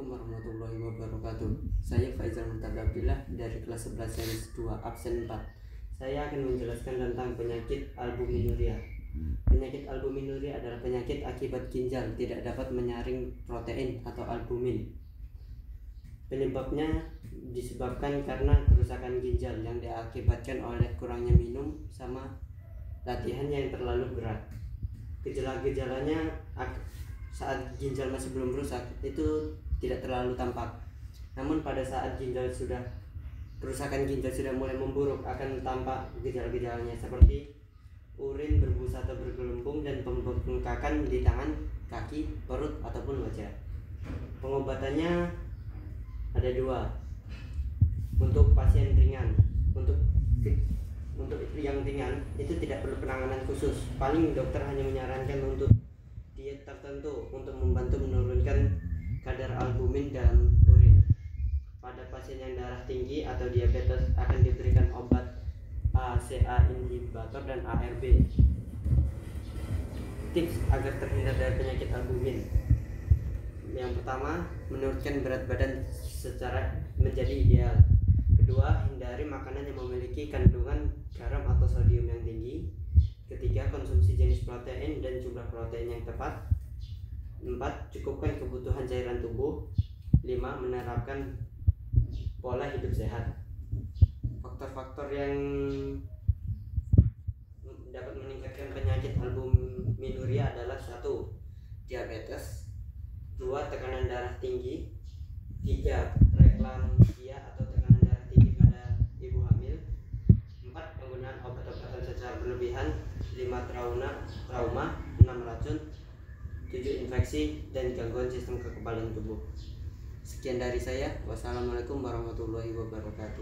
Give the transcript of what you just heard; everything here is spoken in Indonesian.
Warahmatullahi wabarakatuh. Saya Faizal Muntar Abdillah dari kelas 11 series 2 absen 4 Saya akan menjelaskan tentang penyakit albuminuria. Penyakit albuminuria adalah penyakit akibat ginjal tidak dapat menyaring protein atau albumin. Penyebabnya disebabkan karena kerusakan ginjal yang diakibatkan oleh kurangnya minum sama latihan yang terlalu berat. Gejala-gejalanya saat ginjal masih belum rusak itu tidak terlalu tampak. Namun pada saat ginjal sudah kerusakan ginjal sudah mulai memburuk akan tampak gejala-gejalanya seperti urin berbusa atau bergelembung dan pembengkakan di tangan, kaki, perut ataupun wajah. Pengobatannya ada dua. Untuk pasien ringan, untuk untuk yang ringan itu tidak perlu penanganan khusus. Paling dokter hanya menyarankan untuk diet tertentu untuk membantu menurunkan kadar albumin dalam urin. Pada pasien yang darah tinggi atau diabetes akan diberikan obat ACA inhibitor dan ARB. Tips agar terhindar dari penyakit albumin. Yang pertama, menurunkan berat badan secara menjadi ideal. Kedua, hindari makanan yang memiliki kandungan garam atau sodium yang tinggi. Konsumsi jenis protein dan jumlah protein yang tepat. 4. Cukupkan kebutuhan cairan tubuh 5. Menerapkan pola hidup sehat Faktor-faktor yang dapat meningkatkan penyakit albuminuria adalah satu diabetes 2. Tekanan darah tinggi 3. Preeklamsia atau tekanan darah tinggi pada ibu hamil 4. Penggunaan obat-obatan secara berlebihan 5. Trauma, trauma 6. Racun 7 infeksi dan gangguan sistem kekebalan tubuh. Sekian dari saya. Wassalamualaikum warahmatullahi wabarakatuh.